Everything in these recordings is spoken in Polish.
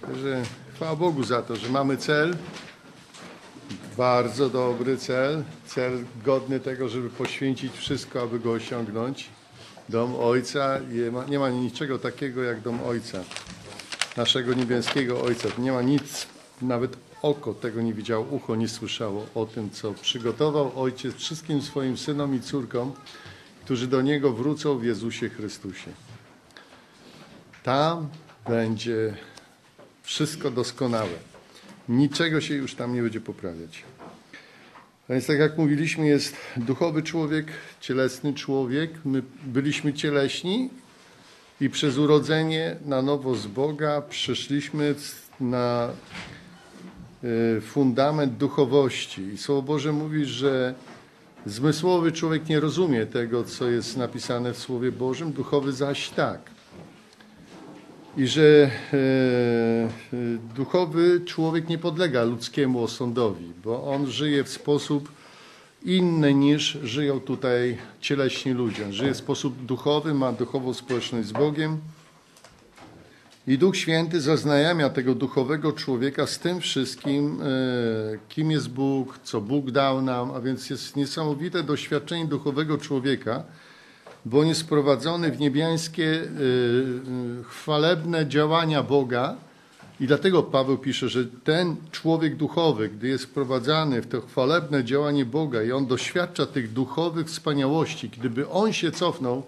Także chwała Bogu za to, że mamy cel. Bardzo dobry cel. Cel godny tego, żeby poświęcić wszystko, aby go osiągnąć. Dom Ojca. Nie ma, nie ma niczego takiego jak dom Ojca. Naszego niebieskiego Ojca. Nie ma nic, nawet oko tego nie widziało, ucho nie słyszało o tym, co przygotował Ojciec wszystkim swoim synom i córkom, którzy do Niego wrócą w Jezusie Chrystusie. Tam będzie wszystko doskonałe. Niczego się już tam nie będzie poprawiać. Więc tak jak mówiliśmy, jest duchowy człowiek, cielesny człowiek. My byliśmy cieleśni i przez urodzenie na nowo z Boga przeszliśmy na y, fundament duchowości. I Słowo Boże mówi, że zmysłowy człowiek nie rozumie tego, co jest napisane w Słowie Bożym, duchowy zaś tak i że e, e, duchowy człowiek nie podlega ludzkiemu osądowi, bo on żyje w sposób inny niż żyją tutaj cieleśni ludzie. Żyje w sposób duchowy, ma duchową społeczność z Bogiem. I Duch Święty zaznajamia tego duchowego człowieka z tym wszystkim, e, kim jest Bóg, co Bóg dał nam, a więc jest niesamowite doświadczenie duchowego człowieka, bo on jest wprowadzony w niebiańskie y, y, chwalebne działania Boga. I dlatego Paweł pisze, że ten człowiek duchowy, gdy jest wprowadzany w to chwalebne działanie Boga i on doświadcza tych duchowych wspaniałości, gdyby on się cofnął,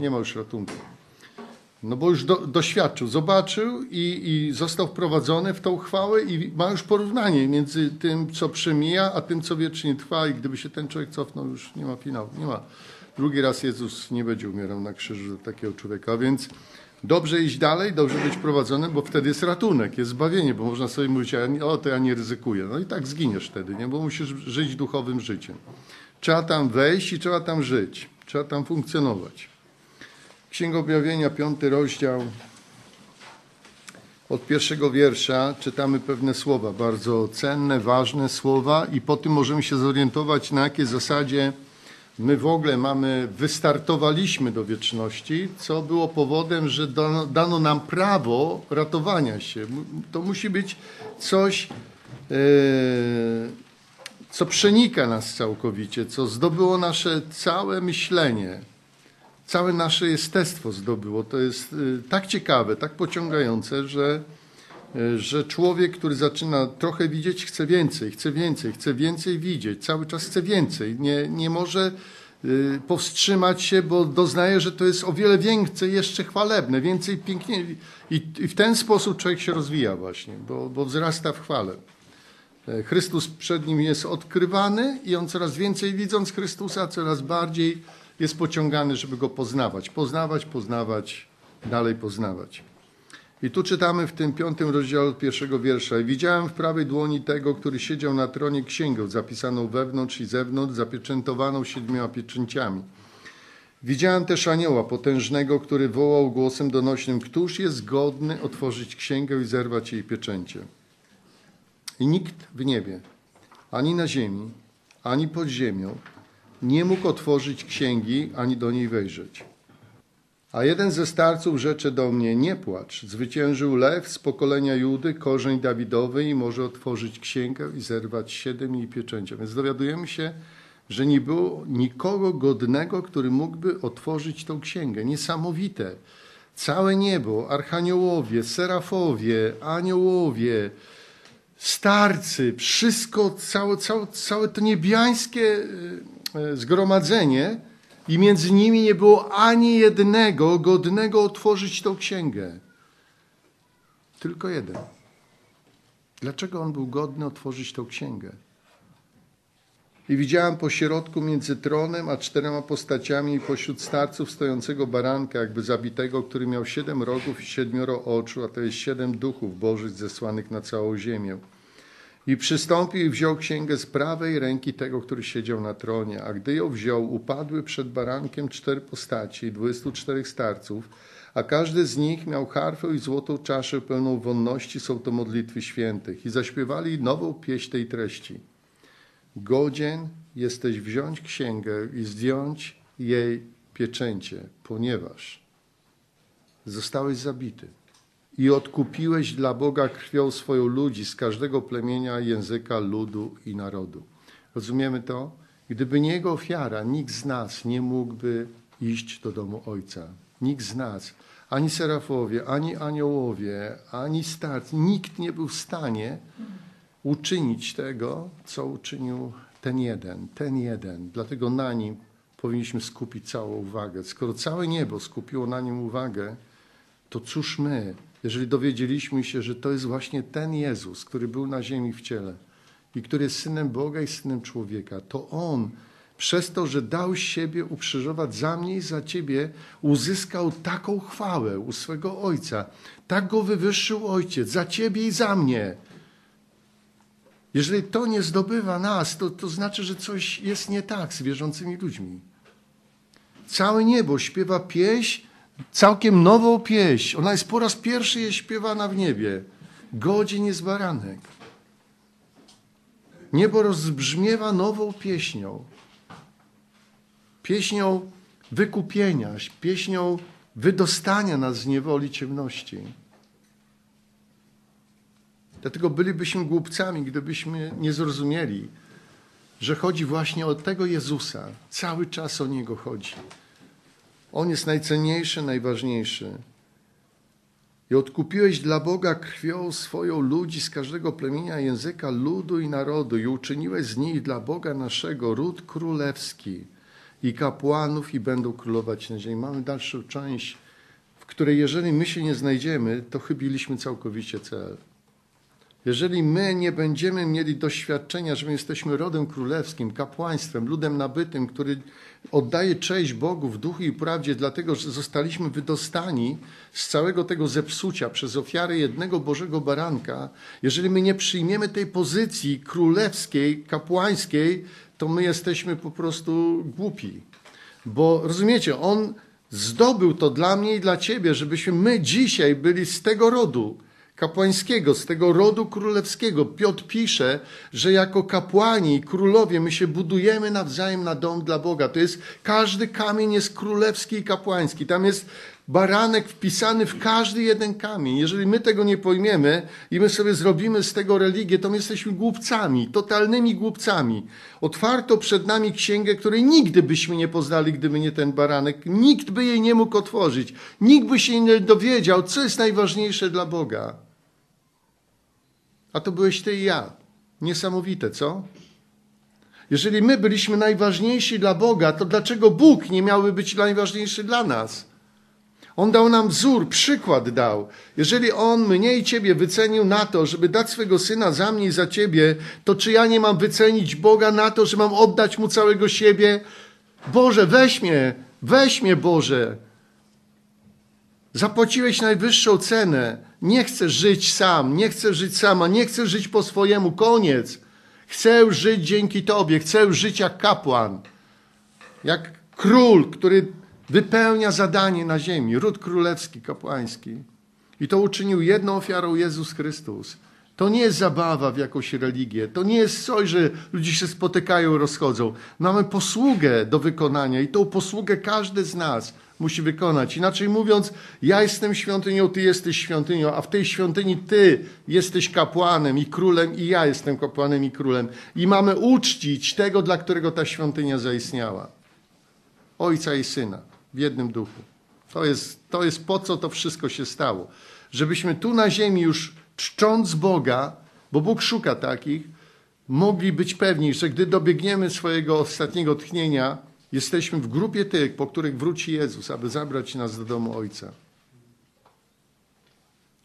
nie ma już ratunku. No bo już do, doświadczył, zobaczył i, i został wprowadzony w tą chwałę i ma już porównanie między tym, co przemija, a tym, co wiecznie trwa. I gdyby się ten człowiek cofnął, już nie ma finału, nie ma. Drugi raz Jezus nie będzie umierał na krzyżu takiego człowieka, więc dobrze iść dalej, dobrze być prowadzonym, bo wtedy jest ratunek, jest zbawienie, bo można sobie mówić, o to ja nie ryzykuję. No i tak zginiesz wtedy, nie? bo musisz żyć duchowym życiem. Trzeba tam wejść i trzeba tam żyć, trzeba tam funkcjonować. Księga Objawienia, piąty rozdział, od pierwszego wiersza czytamy pewne słowa, bardzo cenne, ważne słowa i po tym możemy się zorientować, na jakiej zasadzie my w ogóle mamy, wystartowaliśmy do wieczności, co było powodem, że dano, dano nam prawo ratowania się. To musi być coś, e, co przenika nas całkowicie, co zdobyło nasze całe myślenie, całe nasze jestestwo zdobyło. To jest e, tak ciekawe, tak pociągające, że, że człowiek, który zaczyna trochę widzieć, chce więcej, chce więcej, chce więcej widzieć, cały czas chce więcej. Nie, nie może y, powstrzymać się, bo doznaje, że to jest o wiele więcej jeszcze chwalebne, więcej pięknie. I, i w ten sposób człowiek się rozwija właśnie, bo, bo wzrasta w chwale. E, Chrystus przed nim jest odkrywany i on coraz więcej widząc Chrystusa, coraz bardziej jest pociągany, żeby go poznawać. Poznawać, poznawać, dalej poznawać. I tu czytamy w tym piątym rozdziale od pierwszego wiersza. Widziałem w prawej dłoni tego, który siedział na tronie księgę zapisaną wewnątrz i zewnątrz, zapieczętowaną siedmioma pieczęciami. Widziałem też anioła potężnego, który wołał głosem donośnym, któż jest godny otworzyć księgę i zerwać jej pieczęcie. I nikt w niebie, ani na ziemi, ani pod ziemią nie mógł otworzyć księgi, ani do niej wejrzeć. A jeden ze starców rzecze do mnie, nie płacz, zwyciężył lew z pokolenia Judy, korzeń Dawidowy i może otworzyć księgę i zerwać siedem jej pieczęcia. Więc dowiadujemy się, że nie było nikogo godnego, który mógłby otworzyć tą księgę. Niesamowite. Całe niebo, archaniołowie, serafowie, aniołowie, starcy, wszystko, całe, całe, całe to niebiańskie e, zgromadzenie i między nimi nie było ani jednego godnego otworzyć tą księgę. Tylko jeden. Dlaczego on był godny otworzyć tą księgę? I widziałem po środku między tronem a czterema postaciami pośród starców stojącego baranka, jakby zabitego, który miał siedem rogów i siedmioro oczu, a to jest siedem duchów bożych zesłanych na całą ziemię. I przystąpił i wziął księgę z prawej ręki tego, który siedział na tronie. A gdy ją wziął, upadły przed barankiem cztery postaci, dwudziestu czterech starców, a każdy z nich miał harfę i złotą czaszę pełną wonności, są to modlitwy świętych. I zaśpiewali nową pieśń tej treści. Godzien jesteś wziąć księgę i zdjąć jej pieczęcie, ponieważ zostałeś zabity i odkupiłeś dla Boga krwią swoją ludzi z każdego plemienia, języka, ludu i narodu. Rozumiemy to? Gdyby nie Jego ofiara, nikt z nas nie mógłby iść do domu Ojca. Nikt z nas, ani serafowie, ani aniołowie, ani starcy, nikt nie był w stanie uczynić tego, co uczynił ten jeden, ten jeden. Dlatego na nim powinniśmy skupić całą uwagę. Skoro całe niebo skupiło na nim uwagę, to cóż my, jeżeli dowiedzieliśmy się, że to jest właśnie ten Jezus, który był na ziemi w ciele i który jest synem Boga i synem człowieka, to on przez to, że dał siebie ukrzyżować za mnie i za ciebie, uzyskał taką chwałę u swego Ojca. Tak go wywyższył Ojciec za ciebie i za mnie. Jeżeli to nie zdobywa nas, to, to znaczy, że coś jest nie tak z wierzącymi ludźmi. Całe niebo śpiewa pieśń, całkiem nową pieśń. Ona jest po raz pierwszy jest śpiewana w niebie. Godzin jest baranek. Niebo rozbrzmiewa nową pieśnią. Pieśnią wykupienia, pieśnią wydostania nas z niewoli ciemności. Dlatego bylibyśmy głupcami, gdybyśmy nie zrozumieli, że chodzi właśnie o tego Jezusa. Cały czas o Niego chodzi. On jest najcenniejszy, najważniejszy. I odkupiłeś dla Boga krwią swoją ludzi z każdego plemienia, języka, ludu i narodu i uczyniłeś z nich dla Boga naszego ród królewski i kapłanów i będą królować na ziemi. Mamy dalszą część, w której jeżeli my się nie znajdziemy, to chybiliśmy całkowicie cel. Jeżeli my nie będziemy mieli doświadczenia, że my jesteśmy rodem królewskim, kapłaństwem, ludem nabytym, który oddaje cześć Bogu w duchu i prawdzie, dlatego że zostaliśmy wydostani z całego tego zepsucia przez ofiarę jednego Bożego baranka, jeżeli my nie przyjmiemy tej pozycji królewskiej, kapłańskiej, to my jesteśmy po prostu głupi. Bo rozumiecie, on zdobył to dla mnie i dla ciebie, żebyśmy my dzisiaj byli z tego rodu kapłańskiego, z tego rodu królewskiego. Piotr pisze, że jako kapłani i królowie my się budujemy nawzajem na dom dla Boga. To jest, każdy kamień jest królewski i kapłański. Tam jest baranek wpisany w każdy jeden kamień. Jeżeli my tego nie pojmiemy i my sobie zrobimy z tego religię, to my jesteśmy głupcami, totalnymi głupcami. Otwarto przed nami księgę, której nigdy byśmy nie poznali, gdyby nie ten baranek. Nikt by jej nie mógł otworzyć. Nikt by się nie dowiedział, co jest najważniejsze dla Boga. A to byłeś ty i ja. Niesamowite, co? Jeżeli my byliśmy najważniejsi dla Boga, to dlaczego Bóg nie miałby być najważniejszy dla nas? On dał nam wzór, przykład dał. Jeżeli On mnie i Ciebie wycenił na to, żeby dać swego Syna za mnie i za Ciebie, to czy ja nie mam wycenić Boga na to, że mam oddać Mu całego siebie? Boże, weź mnie, weź mnie Boże. Zapłaciłeś najwyższą cenę. Nie chcę żyć sam, nie chcę żyć sama, nie chcę żyć po swojemu. Koniec. Chcę żyć dzięki Tobie, chcę żyć jak kapłan, jak król, który wypełnia zadanie na ziemi, ród królewski, kapłański. I to uczynił jedną ofiarą Jezus Chrystus. To nie jest zabawa w jakąś religię. To nie jest coś, że ludzie się spotykają, rozchodzą. Mamy posługę do wykonania i tą posługę każdy z nas musi wykonać. Inaczej mówiąc, ja jestem świątynią, ty jesteś świątynią, a w tej świątyni ty jesteś kapłanem i królem i ja jestem kapłanem i królem. I mamy uczcić tego, dla którego ta świątynia zaistniała. Ojca i Syna w jednym duchu. To jest, to jest po co to wszystko się stało. Żebyśmy tu na ziemi już czcząc Boga, bo Bóg szuka takich, mogli być pewni, że gdy dobiegniemy swojego ostatniego tchnienia, jesteśmy w grupie tych, po których wróci Jezus, aby zabrać nas do domu Ojca.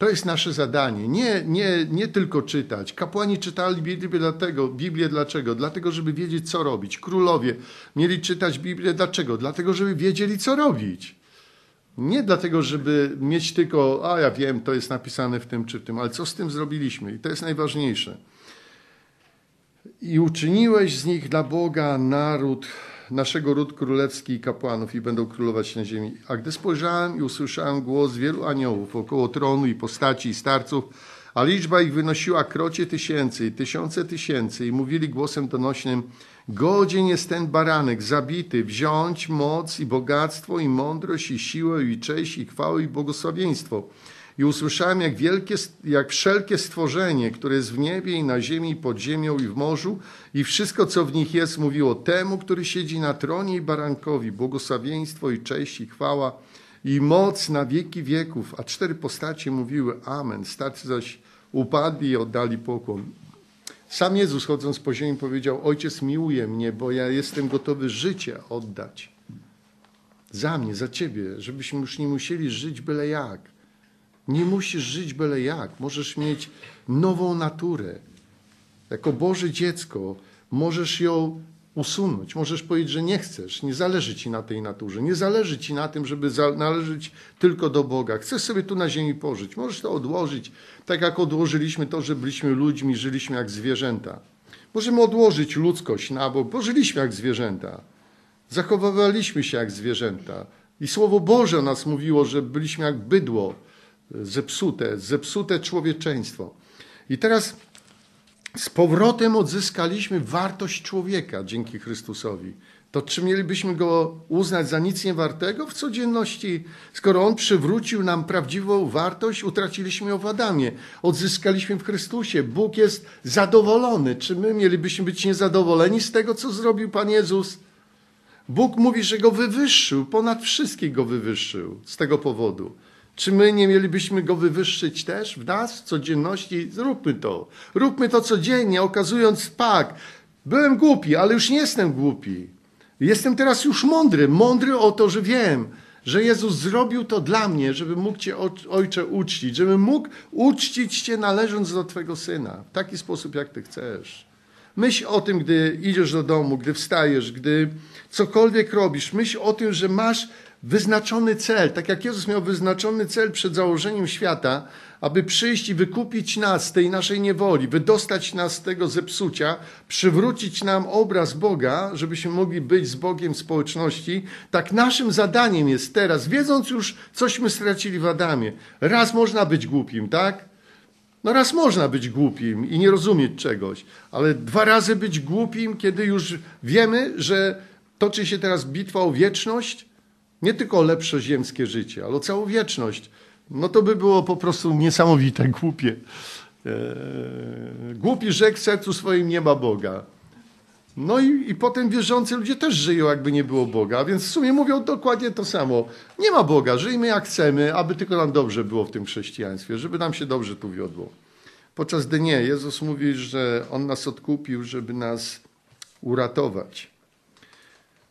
To jest nasze zadanie. Nie, nie, nie tylko czytać. Kapłani czytali Biblię dlatego, Biblię dlaczego? Dlatego, żeby wiedzieć, co robić. Królowie mieli czytać Biblię dlaczego? Dlatego, żeby wiedzieli, co robić. Nie dlatego, żeby mieć tylko, a ja wiem, to jest napisane w tym czy w tym, ale co z tym zrobiliśmy? I to jest najważniejsze. I uczyniłeś z nich dla Boga naród, naszego ród królewski i kapłanów i będą królować na ziemi. A gdy spojrzałem i usłyszałem głos wielu aniołów około tronu i postaci i starców, a liczba ich wynosiła krocie tysięcy i tysiące tysięcy i mówili głosem donośnym, godzien jest ten baranek zabity wziąć moc i bogactwo i mądrość i siłę i cześć i chwałę i błogosławieństwo i usłyszałem, jak, wielkie, jak wszelkie stworzenie, które jest w niebie i na ziemi, pod ziemią i w morzu, i wszystko, co w nich jest, mówiło temu, który siedzi na tronie i barankowi, błogosławieństwo i cześć i chwała i moc na wieki wieków. A cztery postacie mówiły Amen. Starcy zaś upadli i oddali pokłon. Sam Jezus, chodząc po ziemi, powiedział: Ojciec, miłuje mnie, bo ja jestem gotowy życie oddać. Za mnie, za ciebie, żebyśmy już nie musieli żyć byle jak. Nie musisz żyć byle jak. Możesz mieć nową naturę. Jako Boże dziecko możesz ją usunąć. Możesz powiedzieć, że nie chcesz, nie zależy ci na tej naturze, nie zależy ci na tym, żeby należeć tylko do Boga. Chcesz sobie tu na ziemi pożyć. Możesz to odłożyć, tak jak odłożyliśmy to, że byliśmy ludźmi, żyliśmy jak zwierzęta. Możemy odłożyć ludzkość na bok, bo żyliśmy jak zwierzęta. Zachowywaliśmy się jak zwierzęta. I Słowo Boże nas mówiło, że byliśmy jak bydło, zepsute, zepsute człowieczeństwo. I teraz z powrotem odzyskaliśmy wartość człowieka dzięki Chrystusowi. To czy mielibyśmy go uznać za nic niewartego w codzienności? Skoro on przywrócił nam prawdziwą wartość, utraciliśmy ją w Adamie. Odzyskaliśmy w Chrystusie. Bóg jest zadowolony. Czy my mielibyśmy być niezadowoleni z tego, co zrobił Pan Jezus? Bóg mówi, że go wywyższył, ponad wszystkich go wywyższył z tego powodu. Czy my nie mielibyśmy go wywyższyć też w nas, w codzienności? Zróbmy to. Róbmy to codziennie, okazując pak. Byłem głupi, ale już nie jestem głupi. Jestem teraz już mądry. Mądry o to, że wiem, że Jezus zrobił to dla mnie, żeby mógł Cię, Ojcze, uczcić, żeby mógł uczcić Cię należąc do Twojego Syna. W taki sposób, jak Ty chcesz. Myśl o tym, gdy idziesz do domu, gdy wstajesz, gdy cokolwiek robisz. Myśl o tym, że masz wyznaczony cel, tak jak Jezus miał wyznaczony cel przed założeniem świata, aby przyjść i wykupić nas z tej naszej niewoli, wydostać nas z tego zepsucia, przywrócić nam obraz Boga, żebyśmy mogli być z Bogiem w społeczności, tak naszym zadaniem jest teraz, wiedząc już, cośmy stracili w Adamie. Raz można być głupim, tak? No raz można być głupim i nie rozumieć czegoś, ale dwa razy być głupim, kiedy już wiemy, że toczy się teraz bitwa o wieczność, nie tylko lepsze ziemskie życie, ale o całą wieczność. No to by było po prostu niesamowite, głupie. Eee, głupi rzekł w sercu swoim nie ma Boga. No i, i potem wierzący ludzie też żyją, jakby nie było Boga, więc w sumie mówią dokładnie to samo. Nie ma Boga, żyjmy jak chcemy, aby tylko nam dobrze było w tym chrześcijaństwie, żeby nam się dobrze tu wiodło. Podczas gdy nie, Jezus mówi, że On nas odkupił, żeby nas uratować.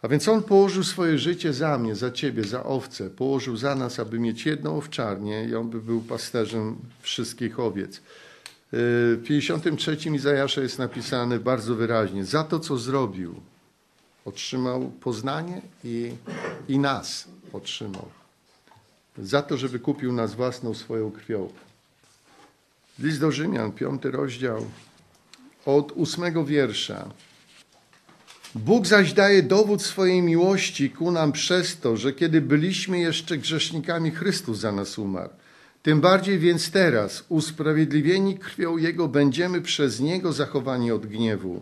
A więc On położył swoje życie za mnie, za Ciebie, za owce. Położył za nas, aby mieć jedną owczarnię i On by był pasterzem wszystkich owiec. W 53 Izajasza jest napisane bardzo wyraźnie, za to, co zrobił, otrzymał poznanie i, i nas otrzymał. Za to, że wykupił nas własną swoją krwią. List do Rzymian, piąty rozdział, od ósmego wiersza. Bóg zaś daje dowód swojej miłości ku nam przez to, że kiedy byliśmy jeszcze grzesznikami, Chrystus za nas umarł. Tym bardziej więc teraz, usprawiedliwieni krwią Jego, będziemy przez Niego zachowani od gniewu.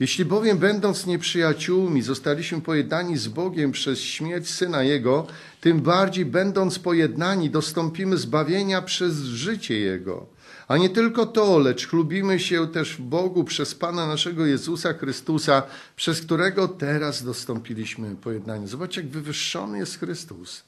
Jeśli bowiem, będąc nieprzyjaciółmi, zostaliśmy pojednani z Bogiem przez śmierć Syna Jego, tym bardziej, będąc pojednani, dostąpimy zbawienia przez życie Jego. A nie tylko to, lecz chlubimy się też w Bogu przez Pana naszego Jezusa Chrystusa, przez którego teraz dostąpiliśmy pojednania. Zobacz, jak wywyższony jest Chrystus.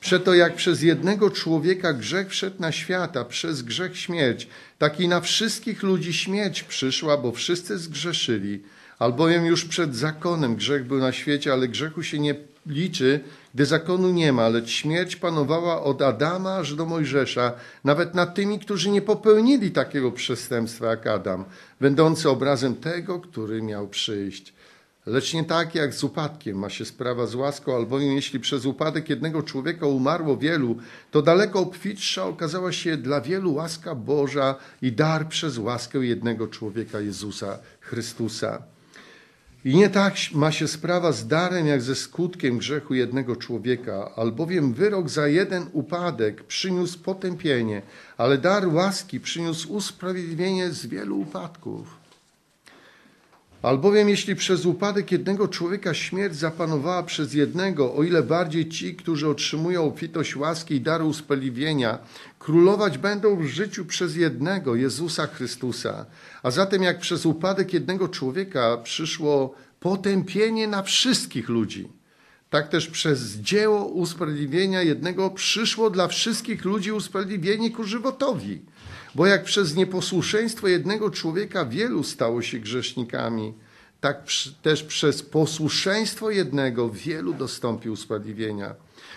Przeto jak przez jednego człowieka grzech wszedł na świat, a przez grzech śmierć, tak i na wszystkich ludzi śmierć przyszła, bo wszyscy zgrzeszyli. Albowiem już przed zakonem grzech był na świecie, ale grzechu się nie liczy, gdy zakonu nie ma, lecz śmierć panowała od Adama aż do Mojżesza, nawet nad tymi, którzy nie popełnili takiego przestępstwa jak Adam, będący obrazem tego, który miał przyjść. Lecz nie tak jak z upadkiem ma się sprawa z łaską, albowiem jeśli przez upadek jednego człowieka umarło wielu, to daleko obfitsza okazała się dla wielu łaska Boża i dar przez łaskę jednego człowieka Jezusa Chrystusa. I nie tak ma się sprawa z darem, jak ze skutkiem grzechu jednego człowieka, albowiem wyrok za jeden upadek przyniósł potępienie, ale dar łaski przyniósł usprawiedliwienie z wielu upadków. Albowiem jeśli przez upadek jednego człowieka śmierć zapanowała przez jednego, o ile bardziej ci, którzy otrzymują obfitość łaski i daru usprawiedliwienia, królować będą w życiu przez jednego, Jezusa Chrystusa. A zatem jak przez upadek jednego człowieka przyszło potępienie na wszystkich ludzi, tak też przez dzieło usprawiedliwienia jednego przyszło dla wszystkich ludzi usprawiedliwienie ku żywotowi. Bo jak przez nieposłuszeństwo jednego człowieka wielu stało się grzesznikami, tak też przez posłuszeństwo jednego wielu dostąpił usprawiedliwienia.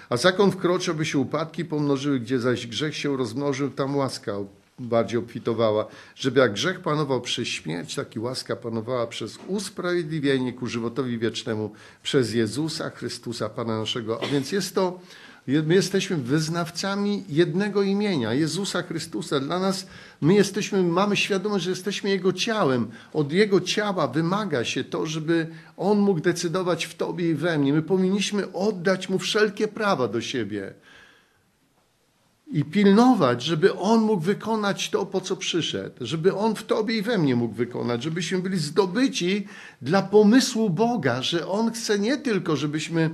A zakon wkroczył, by się upadki pomnożyły, gdzie zaś grzech się rozmnożył, tam łaska bardziej obfitowała. Żeby jak grzech panował przez śmierć, tak i łaska panowała przez usprawiedliwienie ku żywotowi wiecznemu przez Jezusa Chrystusa, Pana naszego. A więc jest to My jesteśmy wyznawcami jednego imienia, Jezusa Chrystusa. Dla nas my jesteśmy, mamy świadomość, że jesteśmy Jego ciałem. Od Jego ciała wymaga się to, żeby On mógł decydować w Tobie i we mnie. My powinniśmy oddać Mu wszelkie prawa do siebie i pilnować, żeby On mógł wykonać to, po co przyszedł, żeby On w Tobie i we mnie mógł wykonać, żebyśmy byli zdobyci dla pomysłu Boga, że On chce nie tylko, żebyśmy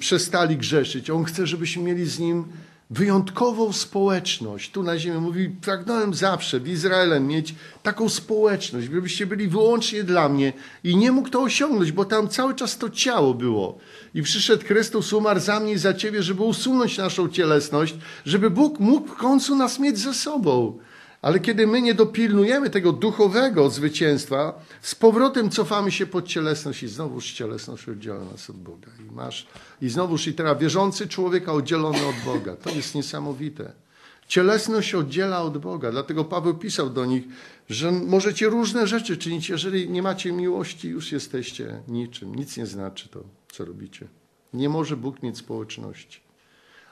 przestali grzeszyć, On chce, żebyśmy mieli z Nim wyjątkową społeczność. Tu na ziemi mówi, pragnąłem zawsze w Izraelem mieć taką społeczność, żebyście byli wyłącznie dla mnie i nie mógł to osiągnąć, bo tam cały czas to ciało było. I przyszedł Chrystus, umarł za mnie i za ciebie, żeby usunąć naszą cielesność, żeby Bóg mógł w końcu nas mieć ze sobą. Ale kiedy my nie dopilnujemy tego duchowego zwycięstwa, z powrotem cofamy się pod cielesność i znowuż cielesność oddziela nas od Boga. I masz, i znowuż i teraz wierzący człowieka oddzielony od Boga. To jest niesamowite. Cielesność oddziela od Boga. Dlatego Paweł pisał do nich, że możecie różne rzeczy czynić. Jeżeli nie macie miłości, już jesteście niczym. Nic nie znaczy to, co robicie. Nie może Bóg mieć społeczności.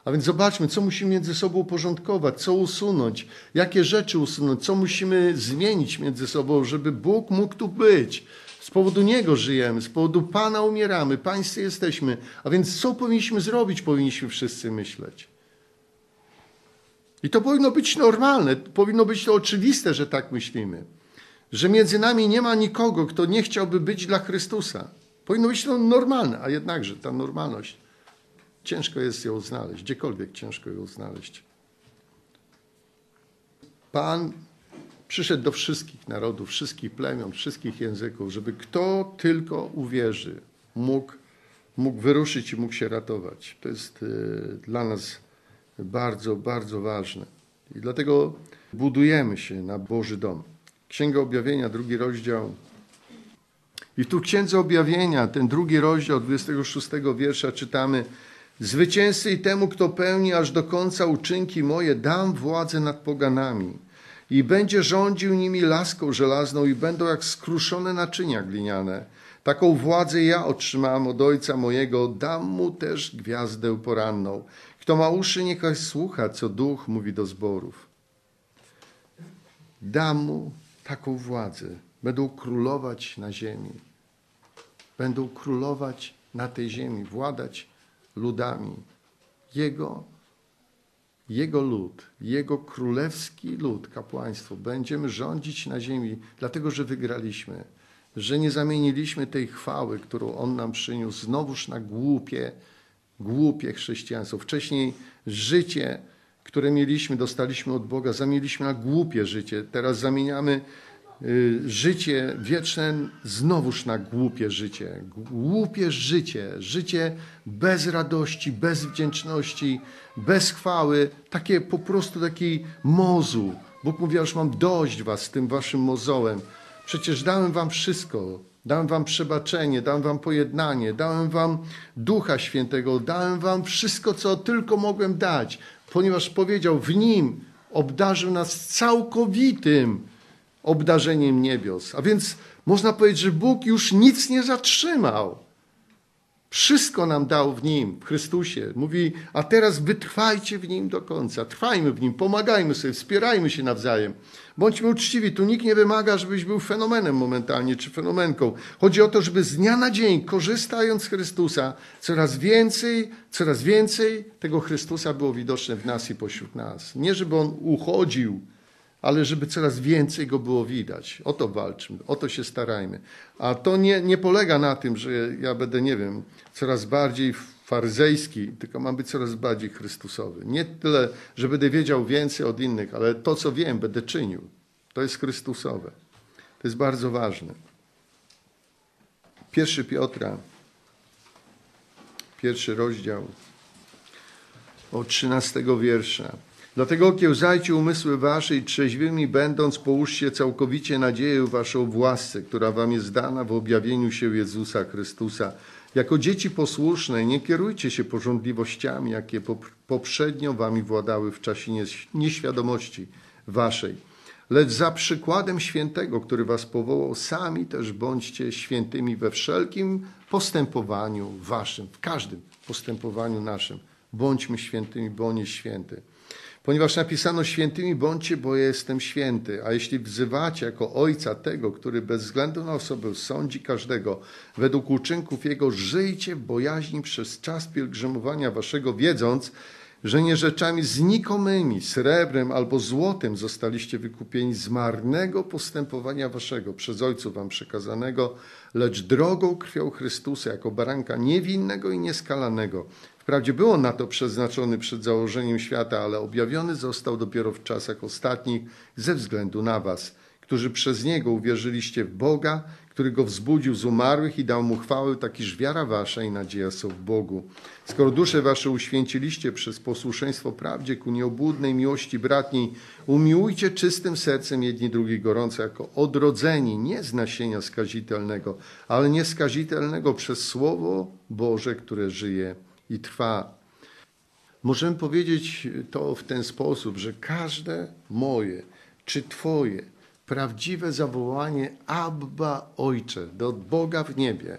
A więc zobaczmy, co musimy między sobą uporządkować, co usunąć, jakie rzeczy usunąć, co musimy zmienić między sobą, żeby Bóg mógł tu być. Z powodu Niego żyjemy, z powodu Pana umieramy, Pańscy jesteśmy. A więc co powinniśmy zrobić, powinniśmy wszyscy myśleć. I to powinno być normalne, powinno być to oczywiste, że tak myślimy. Że między nami nie ma nikogo, kto nie chciałby być dla Chrystusa. Powinno być to normalne, a jednakże ta normalność Ciężko jest ją znaleźć, gdziekolwiek ciężko ją znaleźć. Pan przyszedł do wszystkich narodów, wszystkich plemion, wszystkich języków, żeby kto tylko uwierzy, mógł, mógł wyruszyć i mógł się ratować. To jest y, dla nas bardzo, bardzo ważne. I dlatego budujemy się na Boży Dom. Księga Objawienia, drugi rozdział. I tu w Księdze Objawienia, ten drugi rozdział, 26 wiersza czytamy – Zwycięzcy i temu, kto pełni aż do końca uczynki moje, dam władzę nad poganami i będzie rządził nimi laską żelazną i będą jak skruszone naczynia gliniane. Taką władzę ja otrzymałem od Ojca mojego, dam mu też gwiazdę poranną. Kto ma uszy, niechaj słucha, co Duch mówi do zborów. Dam mu taką władzę. Będą królować na ziemi. Będą królować na tej ziemi, władać ludami. Jego, Jego lud, Jego królewski lud, kapłaństwo. Będziemy rządzić na ziemi, dlatego że wygraliśmy, że nie zamieniliśmy tej chwały, którą On nam przyniósł, znowuż na głupie, głupie chrześcijaństwo. Wcześniej życie, które mieliśmy, dostaliśmy od Boga, zamieniliśmy na głupie życie. Teraz zamieniamy życie wieczne znowuż na głupie życie. Głupie życie, życie bez radości, bez wdzięczności, bez chwały, takie po prostu taki mozu. Bóg mówi, już mam dość was z tym waszym mozołem. Przecież dałem wam wszystko. Dałem wam przebaczenie, dałem wam pojednanie, dałem wam Ducha Świętego, dałem wam wszystko, co tylko mogłem dać, ponieważ powiedział, w Nim obdarzył nas całkowitym obdarzeniem niebios. A więc można powiedzieć, że Bóg już nic nie zatrzymał. Wszystko nam dał w Nim, w Chrystusie. Mówi, a teraz wytrwajcie w Nim do końca. Trwajmy w Nim, pomagajmy sobie, wspierajmy się nawzajem. Bądźmy uczciwi. Tu nikt nie wymaga, żebyś był fenomenem momentalnie, czy fenomenką. Chodzi o to, żeby z dnia na dzień, korzystając z Chrystusa, coraz więcej, coraz więcej tego Chrystusa było widoczne w nas i pośród nas. Nie, żeby On uchodził, ale żeby coraz więcej go było widać. O to walczmy, o to się starajmy. A to nie, nie polega na tym, że ja będę, nie wiem, coraz bardziej faryzejski, tylko mam być coraz bardziej chrystusowy. Nie tyle, że będę wiedział więcej od innych, ale to, co wiem, będę czynił. To jest chrystusowe. To jest bardzo ważne. Pierwszy Piotra, pierwszy rozdział, od 13 wiersza. Dlatego kiełzajcie umysły wasze i trzeźwymi będąc połóżcie całkowicie nadzieję waszą w łasce, która wam jest dana w objawieniu się Jezusa Chrystusa. Jako dzieci posłuszne nie kierujcie się porządliwościami, jakie poprzednio wami władały w czasie nieświadomości waszej. Lecz za przykładem świętego, który was powołał, sami też bądźcie świętymi we wszelkim postępowaniu waszym, w każdym postępowaniu naszym. Bądźmy świętymi, bo święty. Ponieważ napisano świętymi bądźcie, bo jestem święty. A jeśli wzywacie jako ojca tego, który bez względu na osobę sądzi każdego, według uczynków jego żyjcie w bojaźni przez czas pielgrzymowania waszego, wiedząc, że nie rzeczami znikomymi, srebrem albo złotem zostaliście wykupieni z marnego postępowania waszego, przez ojców wam przekazanego, lecz drogą krwią Chrystusa, jako baranka niewinnego i nieskalanego, Wprawdzie był on na to przeznaczony przed założeniem świata, ale objawiony został dopiero w czasach ostatnich ze względu na Was, którzy przez Niego uwierzyliście w Boga, który Go wzbudził z umarłych i dał Mu chwałę, tak iż wiara Wasza i nadzieja są w Bogu. Skoro dusze Wasze uświęciliście przez posłuszeństwo prawdzie ku nieobłudnej miłości bratniej, umiłujcie czystym sercem jedni drugich gorąco, jako odrodzeni, nie z nasienia skazitelnego, ale nieskazitelnego przez Słowo Boże, które żyje i trwa. Możemy powiedzieć to w ten sposób, że każde moje czy Twoje prawdziwe zawołanie Abba Ojcze do Boga w niebie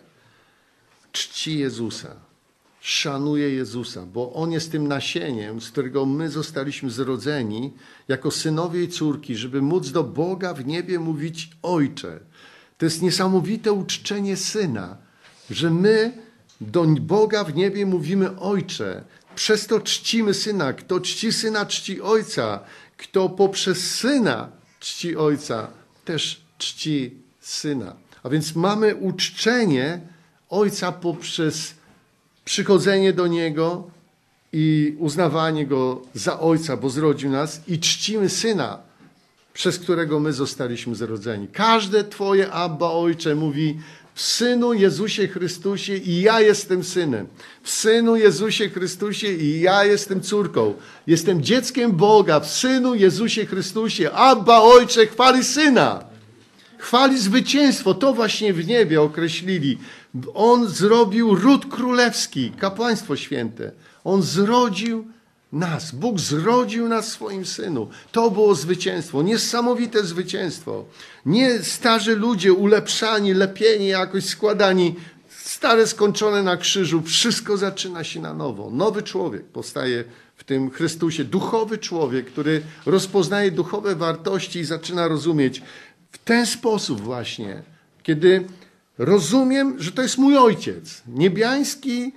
czci Jezusa, szanuje Jezusa, bo On jest tym nasieniem, z którego my zostaliśmy zrodzeni jako synowie i córki, żeby móc do Boga w niebie mówić Ojcze. To jest niesamowite uczczenie Syna, że my do Boga w niebie mówimy Ojcze. Przez to czcimy Syna. Kto czci Syna, czci Ojca. Kto poprzez Syna czci Ojca, też czci Syna. A więc mamy uczczenie Ojca poprzez przychodzenie do Niego i uznawanie Go za Ojca, bo zrodził nas i czcimy Syna, przez którego my zostaliśmy zrodzeni. Każde Twoje Abba Ojcze mówi w Synu Jezusie Chrystusie i ja jestem synem. W Synu Jezusie Chrystusie i ja jestem córką. Jestem dzieckiem Boga w Synu Jezusie Chrystusie. Abba Ojcze chwali Syna. Chwali zwycięstwo. To właśnie w niebie określili. On zrobił ród królewski, kapłaństwo święte. On zrodził nas. Bóg zrodził nas w swoim synu. To było zwycięstwo, niesamowite zwycięstwo. Nie starzy ludzie ulepszani, lepieni, jakoś składani, stare skończone na krzyżu. Wszystko zaczyna się na nowo. Nowy człowiek powstaje w tym Chrystusie. Duchowy człowiek, który rozpoznaje duchowe wartości i zaczyna rozumieć w ten sposób właśnie, kiedy rozumiem, że to jest mój ojciec, niebiański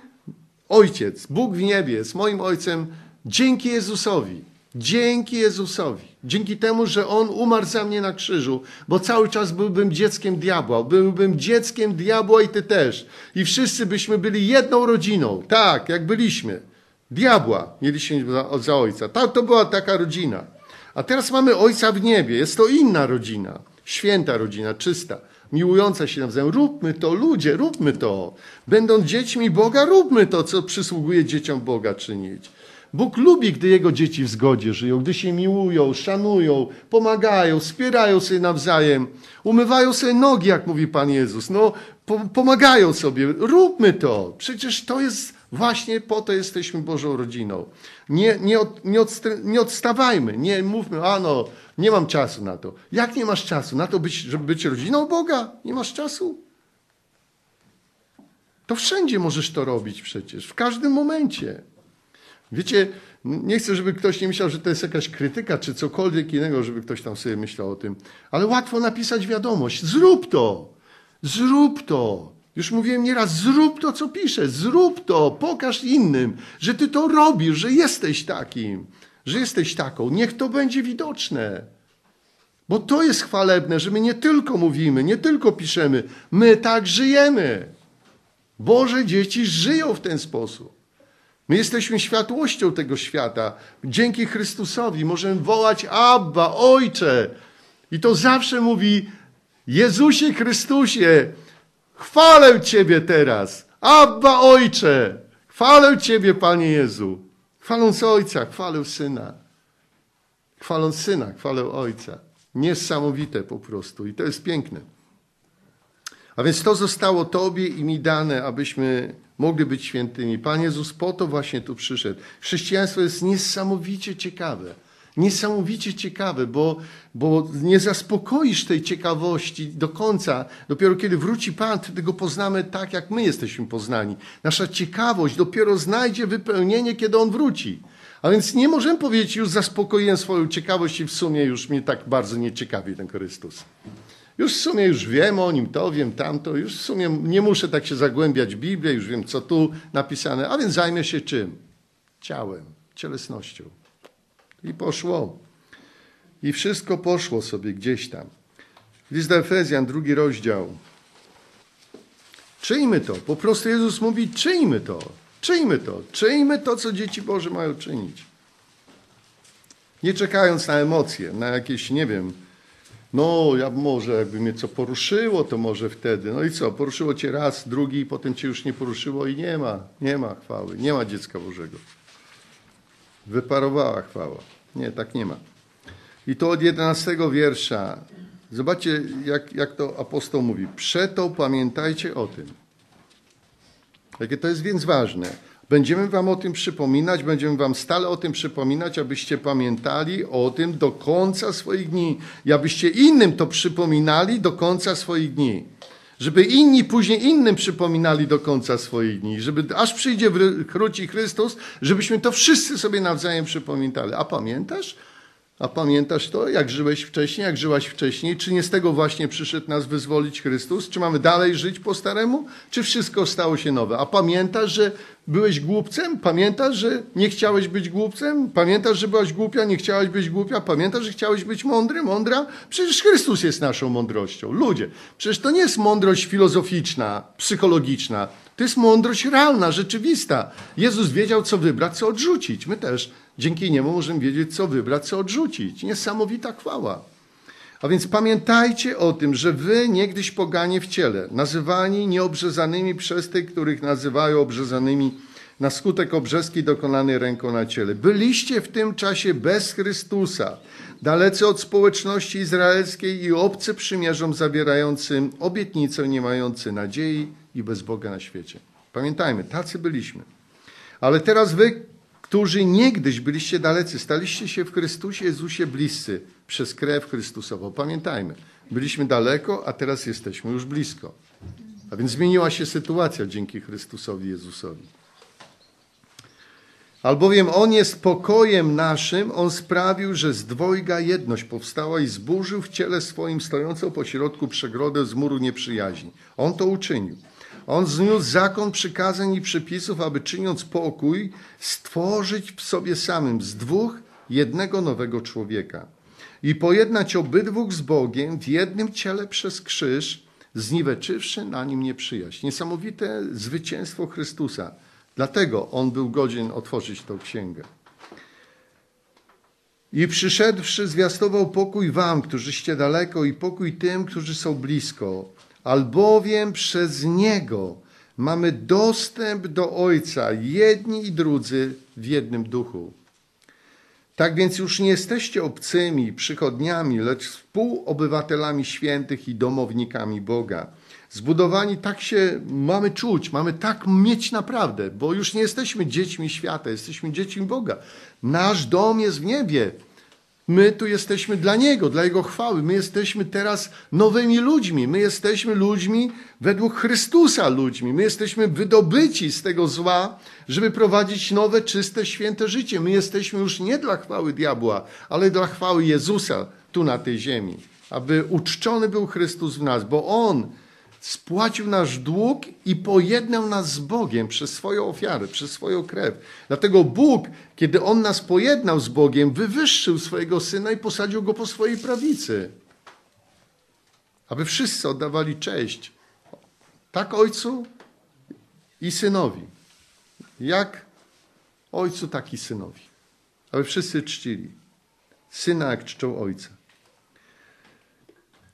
ojciec, Bóg w niebie, jest moim ojcem Dzięki Jezusowi. Dzięki Jezusowi. Dzięki temu, że On umarł za mnie na krzyżu, bo cały czas byłbym dzieckiem diabła. Byłbym dzieckiem diabła i ty też. I wszyscy byśmy byli jedną rodziną. Tak, jak byliśmy. Diabła mieliśmy za, za ojca. Tak, to była taka rodzina. A teraz mamy ojca w niebie. Jest to inna rodzina. Święta rodzina, czysta miłująca się nawzajem. Róbmy to, ludzie, róbmy to. Będąc dziećmi Boga, róbmy to, co przysługuje dzieciom Boga czynić. Bóg lubi, gdy Jego dzieci w zgodzie żyją, gdy się miłują, szanują, pomagają, wspierają sobie nawzajem, umywają sobie nogi, jak mówi Pan Jezus. No, po, pomagają sobie. Róbmy to. Przecież to jest właśnie po to jesteśmy Bożą rodziną. Nie, nie, od, nie, nie odstawajmy, nie mówmy, a no, nie mam czasu na to. Jak nie masz czasu na to, być, żeby być rodziną Boga? Nie masz czasu? To wszędzie możesz to robić przecież, w każdym momencie. Wiecie, nie chcę, żeby ktoś nie myślał, że to jest jakaś krytyka czy cokolwiek innego, żeby ktoś tam sobie myślał o tym, ale łatwo napisać wiadomość. Zrób to! Zrób to! Już mówiłem nieraz, zrób to, co piszę, zrób to, pokaż innym, że ty to robisz, że jesteś takim, że jesteś taką. Niech to będzie widoczne. Bo to jest chwalebne, że my nie tylko mówimy, nie tylko piszemy, my tak żyjemy. Boże dzieci żyją w ten sposób. My jesteśmy światłością tego świata. Dzięki Chrystusowi możemy wołać Abba, Ojcze. I to zawsze mówi Jezusie Chrystusie, chwalę Ciebie teraz. Abba, Ojcze. Chwalę Ciebie, Panie Jezu. Chwaląc Ojca, chwalę Syna. Chwaląc Syna, chwalę Ojca. Niesamowite po prostu. I to jest piękne. A więc to zostało Tobie i mi dane, abyśmy mogli być świętymi. Pan Jezus po to właśnie tu przyszedł. Chrześcijaństwo jest niesamowicie ciekawe. Niesamowicie ciekawe, bo, bo nie zaspokoisz tej ciekawości do końca. Dopiero kiedy wróci Pan, wtedy go poznamy tak, jak my jesteśmy poznani. Nasza ciekawość dopiero znajdzie wypełnienie, kiedy On wróci. A więc nie możemy powiedzieć, już zaspokoiłem swoją ciekawość i w sumie już mnie tak bardzo nie ciekawi ten Chrystus. Już w sumie już wiem o nim to, wiem tamto, już w sumie nie muszę tak się zagłębiać w Biblię, już wiem co tu napisane, a więc zajmę się czym? Ciałem, cielesnością. I poszło. I wszystko poszło sobie gdzieś tam. List do Efezjan, drugi rozdział. Czyjmy to. Po prostu Jezus mówi, czyjmy to. Czyjmy to. Czyjmy to, co dzieci Boże mają czynić. Nie czekając na emocje, na jakieś, nie wiem, no, ja może jakby mnie co poruszyło, to może wtedy. No i co, poruszyło cię raz, drugi, potem cię już nie poruszyło i nie ma, nie ma chwały, nie ma dziecka Bożego. Wyparowała chwała. Nie, tak nie ma. I to od 11 wiersza. Zobaczcie, jak, jak to apostoł mówi. Przeto pamiętajcie o tym. Jakie to jest więc ważne. Będziemy wam o tym przypominać, będziemy wam stale o tym przypominać, abyście pamiętali o tym do końca swoich dni i abyście innym to przypominali do końca swoich dni. Żeby inni później innym przypominali do końca swoich dni, żeby aż przyjdzie wróci Chrystus, żebyśmy to wszyscy sobie nawzajem przypominali. A pamiętasz? A pamiętasz to, jak żyłeś wcześniej, jak żyłaś wcześniej? Czy nie z tego właśnie przyszedł nas wyzwolić Chrystus? Czy mamy dalej żyć po staremu? Czy wszystko stało się nowe? A pamiętasz, że byłeś głupcem? Pamiętasz, że nie chciałeś być głupcem? Pamiętasz, że byłaś głupia, nie chciałaś być głupia? Pamiętasz, że chciałeś być mądry, mądra? Przecież Chrystus jest naszą mądrością. Ludzie, przecież to nie jest mądrość filozoficzna, psychologiczna. To jest mądrość realna, rzeczywista. Jezus wiedział, co wybrać, co odrzucić. My też dzięki niemu możemy wiedzieć, co wybrać, co odrzucić. Niesamowita chwała. A więc pamiętajcie o tym, że wy niegdyś poganie w ciele, nazywani nieobrzezanymi przez tych, których nazywają obrzezanymi na skutek obrzeski dokonanej ręką na ciele. Byliście w tym czasie bez Chrystusa, dalece od społeczności izraelskiej i obcy przymierzom zawierającym obietnicę, nie mający nadziei i bez Boga na świecie. Pamiętajmy, tacy byliśmy. Ale teraz wy, którzy niegdyś byliście dalecy, staliście się w Chrystusie Jezusie bliscy przez krew Chrystusową. Pamiętajmy, byliśmy daleko, a teraz jesteśmy już blisko. A więc zmieniła się sytuacja dzięki Chrystusowi Jezusowi. Albowiem On jest pokojem naszym, On sprawił, że z dwojga jedność powstała i zburzył w ciele swoim stojącą pośrodku przegrodę z muru nieprzyjaźni. On to uczynił. On zniósł zakon przykazań i przepisów, aby czyniąc pokój, stworzyć w sobie samym z dwóch jednego nowego człowieka i pojednać obydwóch z Bogiem w jednym ciele przez krzyż, zniweczywszy na nim nieprzyjaźń. Niesamowite zwycięstwo Chrystusa. Dlatego on był godzien otworzyć tę księgę. I przyszedłszy, zwiastował pokój wam, którzyście daleko, i pokój tym, którzy są blisko, albowiem przez niego mamy dostęp do Ojca, jedni i drudzy w jednym duchu. Tak więc już nie jesteście obcymi, przychodniami, lecz współobywatelami świętych i domownikami Boga. Zbudowani tak się mamy czuć, mamy tak mieć naprawdę, bo już nie jesteśmy dziećmi świata, jesteśmy dziećmi Boga. Nasz dom jest w niebie. My tu jesteśmy dla Niego, dla Jego chwały. My jesteśmy teraz nowymi ludźmi. My jesteśmy ludźmi według Chrystusa ludźmi. My jesteśmy wydobyci z tego zła, żeby prowadzić nowe, czyste, święte życie. My jesteśmy już nie dla chwały diabła, ale dla chwały Jezusa tu na tej ziemi. Aby uczczony był Chrystus w nas, bo On spłacił nasz dług i pojednał nas z Bogiem przez swoją ofiarę, przez swoją krew. Dlatego Bóg, kiedy On nas pojednał z Bogiem, wywyższył swojego Syna i posadził Go po swojej prawicy. aby wszyscy oddawali cześć tak Ojcu i Synowi. Jak Ojcu, tak i Synowi. Aby wszyscy czcili Syna, jak czczą Ojca.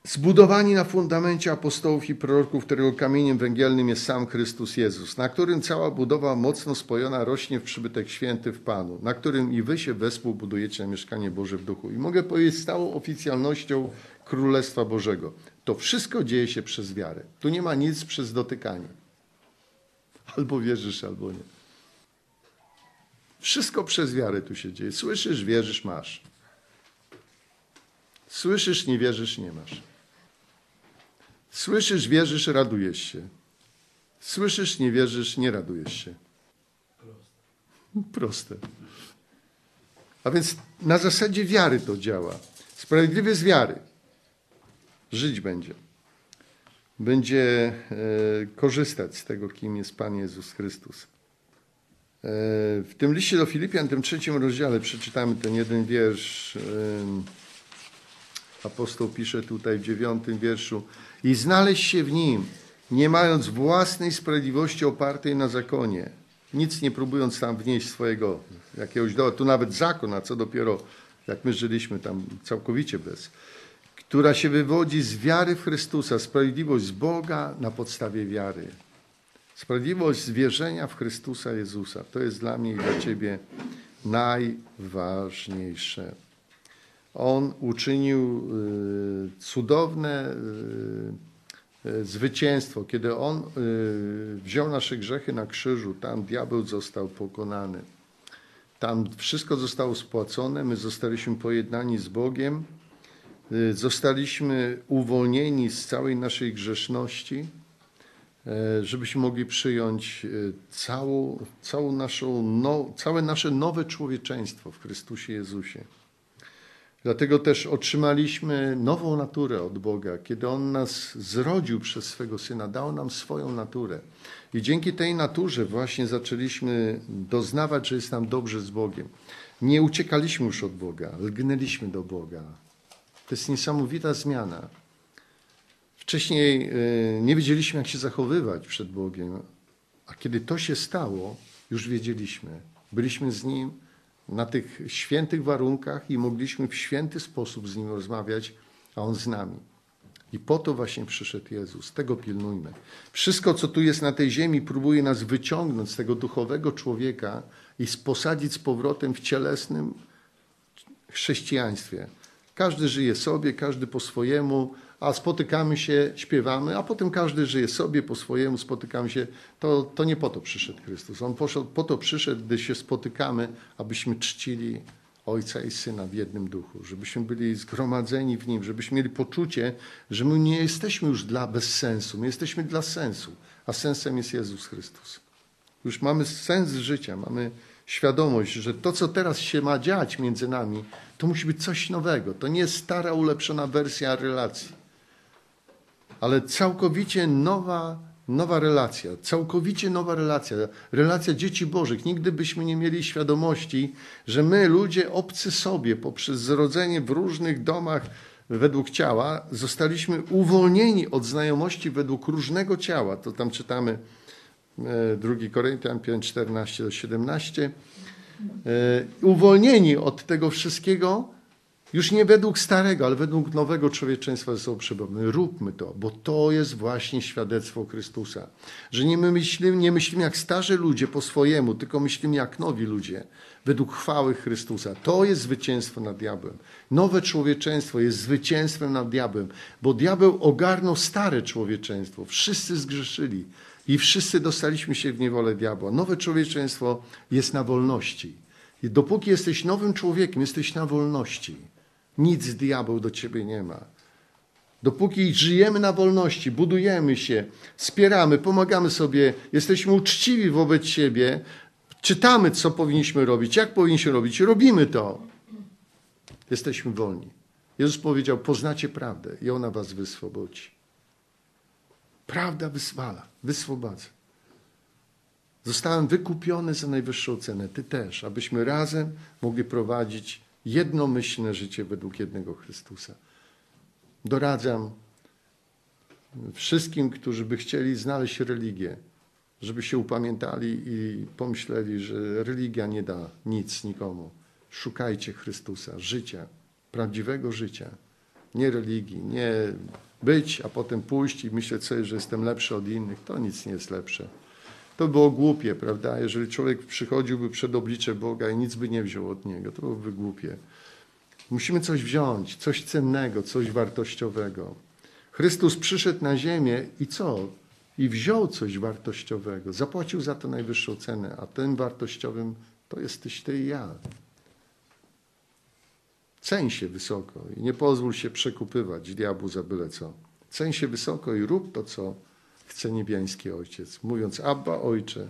Zbudowani na fundamencie apostołów i proroków, którego kamieniem węgielnym jest sam Chrystus Jezus, na którym cała budowa mocno spojona rośnie w przybytek święty w Panu, na którym i wy się wespół budujecie na mieszkanie Boże w duchu. I mogę powiedzieć stałą oficjalnością Królestwa Bożego. To wszystko dzieje się przez wiarę. Tu nie ma nic przez dotykanie. Albo wierzysz, albo nie. Wszystko przez wiarę tu się dzieje. Słyszysz, wierzysz, masz. Słyszysz, nie wierzysz, nie masz. Słyszysz, wierzysz, radujesz się. Słyszysz, nie wierzysz, nie radujesz się. Proste. A więc na zasadzie wiary to działa. Sprawiedliwy z wiary żyć będzie. Będzie e, korzystać z tego, kim jest Pan Jezus Chrystus. E, w tym liście do Filipian, tym trzecim rozdziale, przeczytamy ten jeden wiersz. E, apostoł pisze tutaj w dziewiątym wierszu. I znaleźć się w nim, nie mając własnej sprawiedliwości opartej na zakonie, nic nie próbując tam wnieść swojego jakiegoś do, tu nawet zakon, a co dopiero jak my żyliśmy tam całkowicie bez która się wywodzi z wiary w Chrystusa, sprawiedliwość z Boga na podstawie wiary. Sprawiedliwość z wierzenia w Chrystusa Jezusa. To jest dla mnie i dla Ciebie najważniejsze. On uczynił y, cudowne y, y, zwycięstwo. Kiedy On wziął nasze grzechy na krzyżu, tam diabeł został pokonany. Tam wszystko zostało spłacone, my zostaliśmy pojednani z Bogiem zostaliśmy uwolnieni z całej naszej grzeszności, żebyśmy mogli przyjąć całą, całą naszą, no, całe nasze nowe człowieczeństwo w Chrystusie Jezusie. Dlatego też otrzymaliśmy nową naturę od Boga, kiedy On nas zrodził przez swego Syna, dał nam swoją naturę. I dzięki tej naturze właśnie zaczęliśmy doznawać, że jest nam dobrze z Bogiem. Nie uciekaliśmy już od Boga, lgnęliśmy do Boga, to jest niesamowita zmiana. Wcześniej y, nie wiedzieliśmy, jak się zachowywać przed Bogiem, a kiedy to się stało, już wiedzieliśmy. Byliśmy z Nim na tych świętych warunkach i mogliśmy w święty sposób z Nim rozmawiać, a On z nami. I po to właśnie przyszedł Jezus. Tego pilnujmy. Wszystko, co tu jest na tej ziemi, próbuje nas wyciągnąć z tego duchowego człowieka i posadzić z powrotem w cielesnym chrześcijaństwie. Każdy żyje sobie, każdy po swojemu, a spotykamy się, śpiewamy, a potem każdy żyje sobie po swojemu, spotykamy się. To, to nie po to przyszedł Chrystus. On poszedł, po to przyszedł, gdy się spotykamy, abyśmy czcili Ojca i Syna w jednym duchu, żebyśmy byli zgromadzeni w Nim, żebyśmy mieli poczucie, że my nie jesteśmy już dla bez sensu, my jesteśmy dla sensu, a sensem jest Jezus Chrystus. Już mamy sens życia, mamy świadomość, że to, co teraz się ma dziać między nami, to musi być coś nowego. To nie jest stara, ulepszona wersja relacji, ale całkowicie nowa, nowa relacja. Całkowicie nowa relacja. Relacja dzieci Bożych. Nigdy byśmy nie mieli świadomości, że my, ludzie obcy sobie, poprzez zrodzenie w różnych domach według ciała, zostaliśmy uwolnieni od znajomości według różnego ciała. To tam czytamy 2 e, Koryntian 5, 14 do 17. E, uwolnieni od tego wszystkiego, już nie według starego, ale według nowego człowieczeństwa ze sobą przebywamy. Róbmy to, bo to jest właśnie świadectwo Chrystusa. Że nie, my myślimy, nie myślimy jak starzy ludzie po swojemu, tylko myślimy jak nowi ludzie, według chwały Chrystusa. To jest zwycięstwo nad diabłem. Nowe człowieczeństwo jest zwycięstwem nad diabłem, bo diabeł ogarnął stare człowieczeństwo. Wszyscy zgrzeszyli i wszyscy dostaliśmy się w niewolę diabła. Nowe człowieczeństwo jest na wolności. I dopóki jesteś nowym człowiekiem, jesteś na wolności. Nic diabeł do ciebie nie ma. Dopóki żyjemy na wolności, budujemy się, wspieramy, pomagamy sobie, jesteśmy uczciwi wobec siebie, czytamy, co powinniśmy robić, jak powinniśmy robić, robimy to. Jesteśmy wolni. Jezus powiedział: Poznacie prawdę i ona was wyswobodzi. Prawda wyzwala, wyswobadza. Zostałem wykupiony za najwyższą cenę, Ty też, abyśmy razem mogli prowadzić jednomyślne życie według jednego Chrystusa. Doradzam, wszystkim, którzy by chcieli znaleźć religię, żeby się upamiętali i pomyśleli, że religia nie da nic nikomu. Szukajcie Chrystusa, życia, prawdziwego życia, nie religii, nie być, a potem pójść i myśleć sobie, że jestem lepszy od innych. To nic nie jest lepsze. To było głupie, prawda? Jeżeli człowiek przychodziłby przed oblicze Boga i nic by nie wziął od Niego, to byłoby głupie. Musimy coś wziąć, coś cennego, coś wartościowego. Chrystus przyszedł na ziemię i co? I wziął coś wartościowego. Zapłacił za to najwyższą cenę, a tym wartościowym to jesteś ty i ja. Ceń się wysoko i nie pozwól się przekupywać diabłu za byle co. Ceń się wysoko i rób to, co chce niebiański Ojciec. Mówiąc, Abba, Ojcze,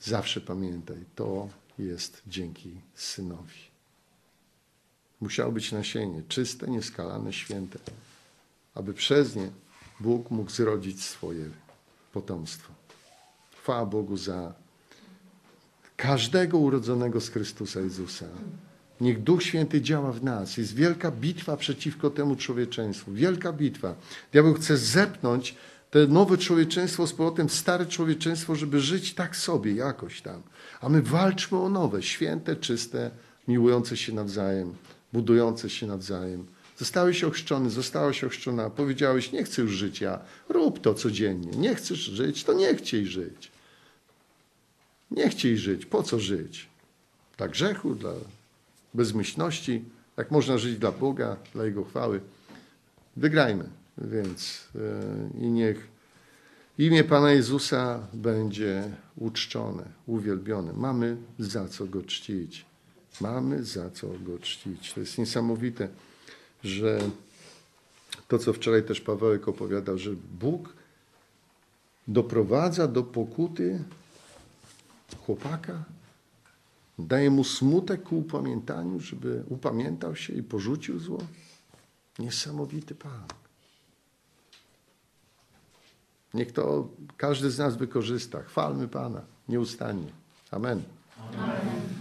zawsze pamiętaj, to jest dzięki Synowi. Musiało być nasienie, czyste, nieskalane, święte, aby przez nie Bóg mógł zrodzić swoje potomstwo. Chwała Bogu za każdego urodzonego z Chrystusa Jezusa. Niech Duch Święty działa w nas. Jest wielka bitwa przeciwko temu człowieczeństwu. Wielka bitwa. Diabeł chce zepnąć te nowe człowieczeństwo z powrotem stare człowieczeństwo, żeby żyć tak sobie jakoś tam. A my walczmy o nowe, święte, czyste, miłujące się nawzajem, budujące się nawzajem. Zostałeś ochrzczony, zostałaś ochrzczona, powiedziałeś, nie chcę już żyć ja, rób to codziennie. Nie chcesz żyć, to nie chciej żyć. Nie chciej żyć, po co żyć? Dla grzechu, dla bezmyślności, jak można żyć dla Boga, dla Jego chwały. Wygrajmy, więc yy, i niech imię Pana Jezusa będzie uczczone, uwielbione. Mamy za co Go czcić. Mamy za co Go czcić. To jest niesamowite, że to, co wczoraj też Pawełek opowiadał, że Bóg doprowadza do pokuty chłopaka, daje mu smutek ku upamiętaniu, żeby upamiętał się i porzucił zło. Niesamowity Pan. Niech to każdy z nas wykorzysta. Chwalmy Pana nieustannie. Amen. Amen.